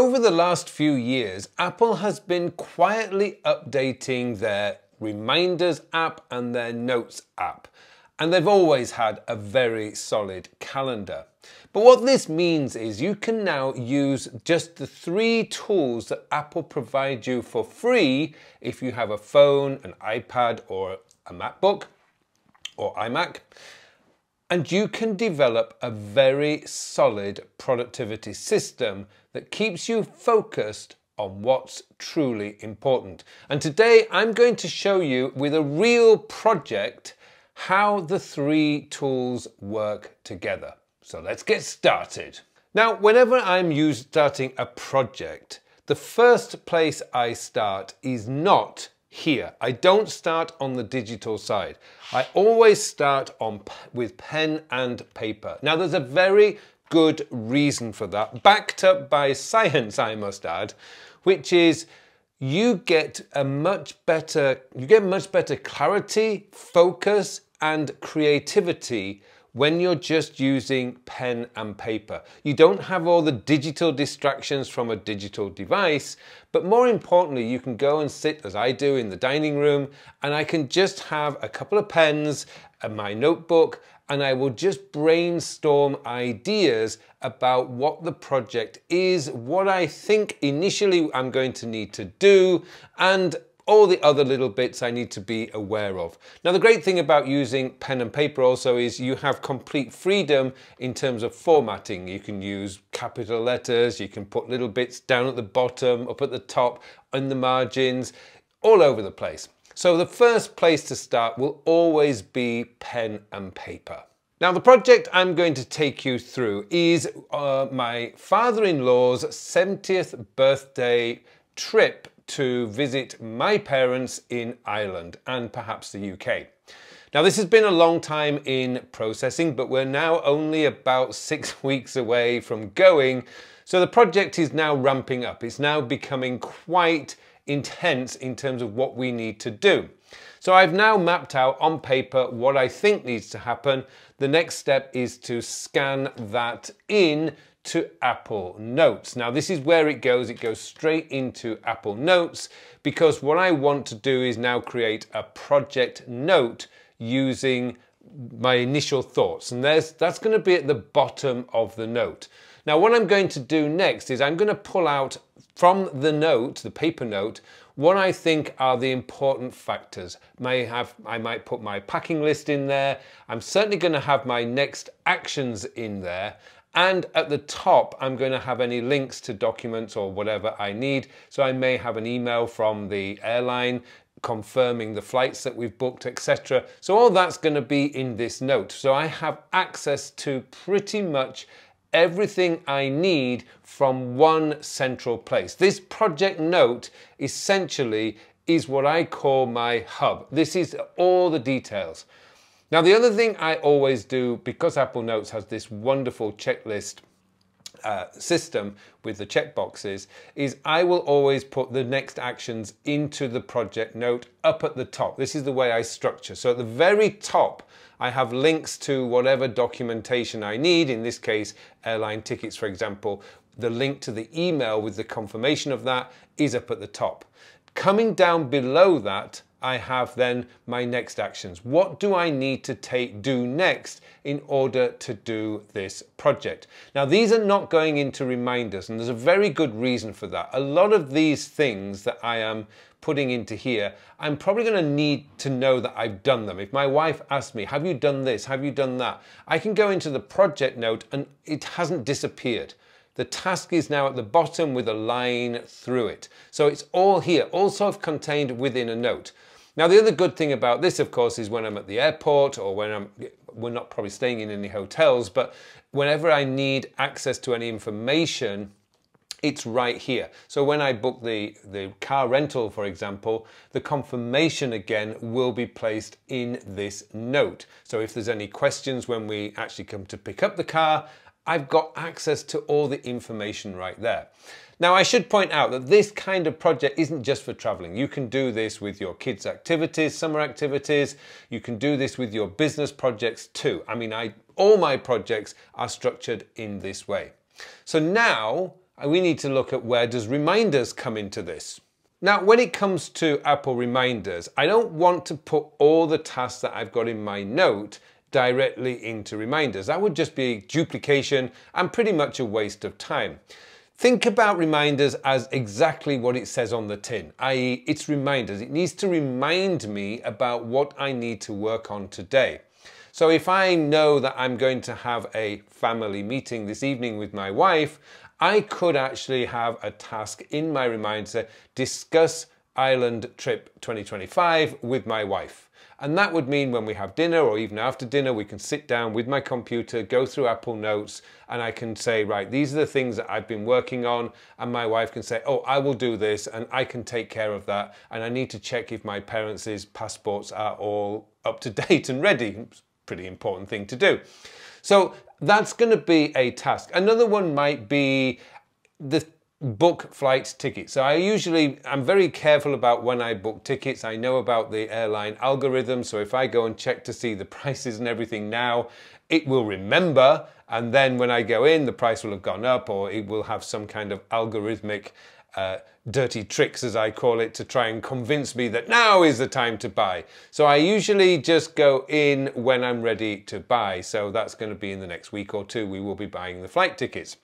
over the last few years, Apple has been quietly updating their Reminders app and their Notes app. And they've always had a very solid calendar. But what this means is you can now use just the three tools that Apple provide you for free if you have a phone, an iPad, or a MacBook or iMac and you can develop a very solid productivity system that keeps you focused on what's truly important. And today I'm going to show you with a real project how the three tools work together. So let's get started. Now, whenever I'm starting a project, the first place I start is not here. I don't start on the digital side. I always start on with pen and paper. Now there's a very good reason for that, backed up by science I must add, which is you get a much better, you get much better clarity, focus and creativity when you're just using pen and paper. You don't have all the digital distractions from a digital device, but more importantly, you can go and sit as I do in the dining room and I can just have a couple of pens and my notebook and I will just brainstorm ideas about what the project is, what I think initially I'm going to need to do, and all the other little bits I need to be aware of. Now the great thing about using pen and paper also is you have complete freedom in terms of formatting. You can use capital letters, you can put little bits down at the bottom, up at the top, in the margins, all over the place. So the first place to start will always be pen and paper. Now the project I'm going to take you through is uh, my father-in-law's 70th birthday trip to visit my parents in Ireland and perhaps the UK. Now this has been a long time in processing, but we're now only about six weeks away from going. So the project is now ramping up. It's now becoming quite intense in terms of what we need to do. So I've now mapped out on paper what I think needs to happen. The next step is to scan that in to Apple Notes. Now this is where it goes, it goes straight into Apple Notes because what I want to do is now create a project note using my initial thoughts and that's going to be at the bottom of the note. Now what I'm going to do next is I'm going to pull out from the note, the paper note, what I think are the important factors. May have, I might put my packing list in there. I'm certainly going to have my next actions in there and at the top, I'm going to have any links to documents or whatever I need. So I may have an email from the airline confirming the flights that we've booked, etc. So all that's going to be in this note. So I have access to pretty much everything I need from one central place. This project note essentially is what I call my hub. This is all the details. Now, the other thing I always do, because Apple Notes has this wonderful checklist uh, system with the checkboxes, is I will always put the next actions into the project note up at the top. This is the way I structure. So at the very top, I have links to whatever documentation I need, in this case, airline tickets, for example. The link to the email with the confirmation of that is up at the top. Coming down below that, I have then my next actions. What do I need to take do next in order to do this project? Now these are not going into reminders and there's a very good reason for that. A lot of these things that I am putting into here, I'm probably going to need to know that I've done them. If my wife asks me, have you done this? Have you done that? I can go into the project note and it hasn't disappeared. The task is now at the bottom with a line through it. So it's all here, all self-contained within a note. Now, the other good thing about this, of course, is when I'm at the airport or when I'm, we're not probably staying in any hotels, but whenever I need access to any information, it's right here. So when I book the, the car rental, for example, the confirmation again will be placed in this note. So if there's any questions when we actually come to pick up the car, I've got access to all the information right there. Now I should point out that this kind of project isn't just for traveling. You can do this with your kids' activities, summer activities. You can do this with your business projects too. I mean, I, all my projects are structured in this way. So now uh, we need to look at where does reminders come into this. Now, when it comes to Apple reminders, I don't want to put all the tasks that I've got in my note directly into reminders. That would just be duplication and pretty much a waste of time. Think about reminders as exactly what it says on the tin, i.e. it's reminders. It needs to remind me about what I need to work on today. So if I know that I'm going to have a family meeting this evening with my wife, I could actually have a task in my reminder, discuss Ireland trip 2025 with my wife. And that would mean when we have dinner or even after dinner, we can sit down with my computer, go through Apple Notes, and I can say, right, these are the things that I've been working on. And my wife can say, oh, I will do this and I can take care of that. And I need to check if my parents' passports are all up to date and ready. Pretty important thing to do. So that's going to be a task. Another one might be the book flight tickets. So I usually, I'm very careful about when I book tickets. I know about the airline algorithm. So if I go and check to see the prices and everything now, it will remember. And then when I go in, the price will have gone up or it will have some kind of algorithmic uh, dirty tricks, as I call it, to try and convince me that now is the time to buy. So I usually just go in when I'm ready to buy. So that's going to be in the next week or two. We will be buying the flight tickets.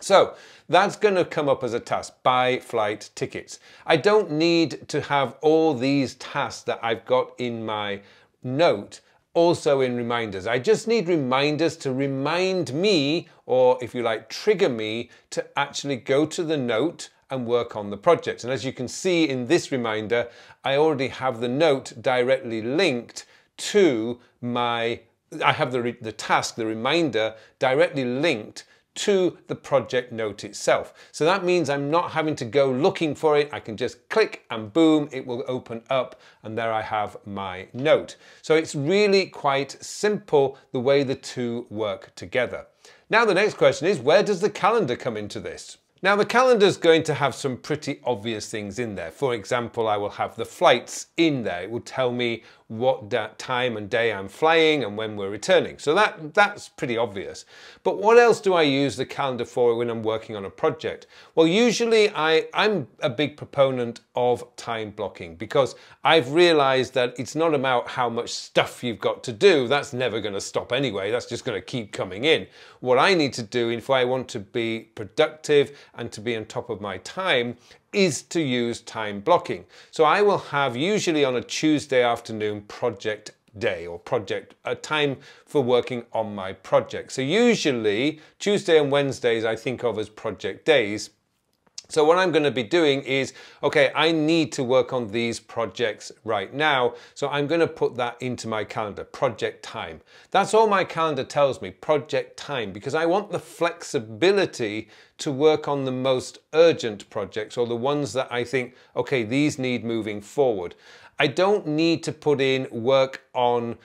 So that's going to come up as a task, buy flight tickets. I don't need to have all these tasks that I've got in my note also in reminders. I just need reminders to remind me, or if you like, trigger me to actually go to the note and work on the project. And as you can see in this reminder, I already have the note directly linked to my, I have the, the task, the reminder directly linked to the project note itself. So that means I'm not having to go looking for it. I can just click and boom, it will open up and there I have my note. So it's really quite simple the way the two work together. Now the next question is, where does the calendar come into this? Now the calendar is going to have some pretty obvious things in there. For example, I will have the flights in there. It will tell me what time and day I'm flying and when we're returning. So that, that's pretty obvious. But what else do I use the calendar for when I'm working on a project? Well, usually I, I'm a big proponent of time blocking because I've realized that it's not about how much stuff you've got to do. That's never going to stop anyway. That's just going to keep coming in. What I need to do if I want to be productive and to be on top of my time is to use time blocking. So I will have usually on a Tuesday afternoon project day or project a time for working on my project. So usually Tuesday and Wednesdays I think of as project days so what I'm going to be doing is, okay, I need to work on these projects right now. So I'm going to put that into my calendar, project time. That's all my calendar tells me, project time, because I want the flexibility to work on the most urgent projects or the ones that I think, okay, these need moving forward. I don't need to put in work on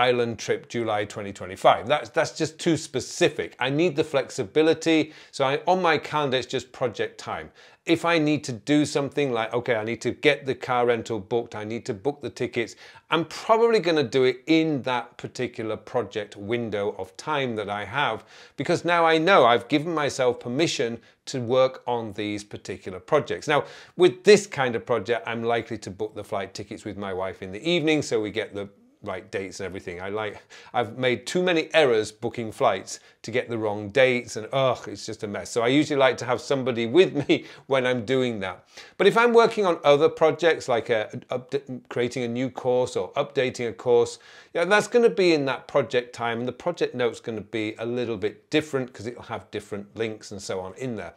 Ireland trip July 2025. That's, that's just too specific. I need the flexibility. So I, on my calendar, it's just project time. If I need to do something like, okay, I need to get the car rental booked, I need to book the tickets, I'm probably going to do it in that particular project window of time that I have because now I know I've given myself permission to work on these particular projects. Now, with this kind of project, I'm likely to book the flight tickets with my wife in the evening so we get the right dates and everything. I like, I've made too many errors booking flights to get the wrong dates and ugh, it's just a mess. So I usually like to have somebody with me when I'm doing that. But if I'm working on other projects like a, creating a new course or updating a course, yeah, that's going to be in that project time and the project note's going to be a little bit different because it'll have different links and so on in there.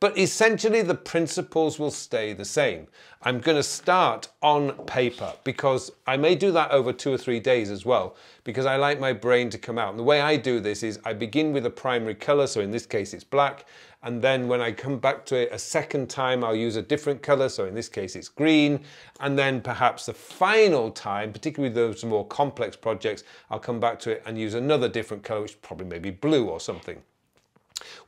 But essentially the principles will stay the same. I'm going to start on paper because I may do that over two or three days as well because I like my brain to come out. And the way I do this is I begin with a primary color, so in this case it's black, and then when I come back to it a second time, I'll use a different color, so in this case it's green, and then perhaps the final time, particularly those more complex projects, I'll come back to it and use another different color, which probably maybe blue or something.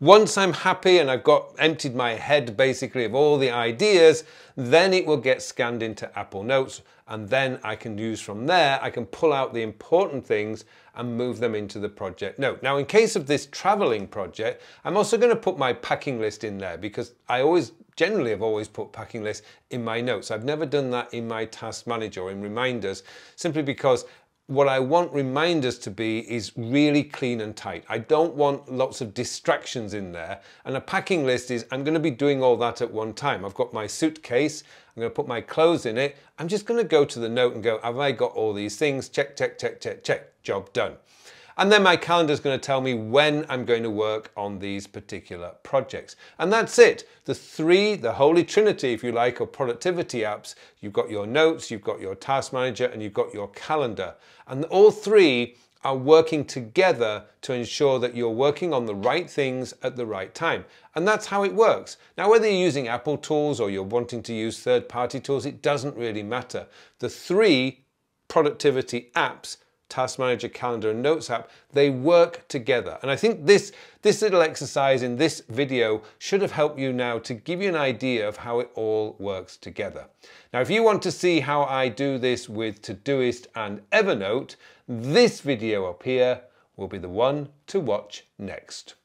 Once I'm happy and I've got emptied my head basically of all the ideas, then it will get scanned into Apple Notes and then I can use from there, I can pull out the important things and move them into the project note. Now, in case of this traveling project, I'm also going to put my packing list in there because I always generally have always put packing lists in my notes. I've never done that in my task manager or in reminders simply because what I want reminders to be is really clean and tight. I don't want lots of distractions in there. And a packing list is, I'm gonna be doing all that at one time. I've got my suitcase, I'm gonna put my clothes in it. I'm just gonna go to the note and go, have I got all these things? Check, check, check, check, check, job done. And then my calendar is going to tell me when I'm going to work on these particular projects. And that's it. The three, the holy trinity, if you like, of productivity apps. You've got your notes, you've got your task manager, and you've got your calendar. And all three are working together to ensure that you're working on the right things at the right time. And that's how it works. Now, whether you're using Apple tools or you're wanting to use third party tools, it doesn't really matter. The three productivity apps Task Manager, Calendar and Notes app, they work together. And I think this, this little exercise in this video should have helped you now to give you an idea of how it all works together. Now, if you want to see how I do this with Todoist and Evernote, this video up here will be the one to watch next.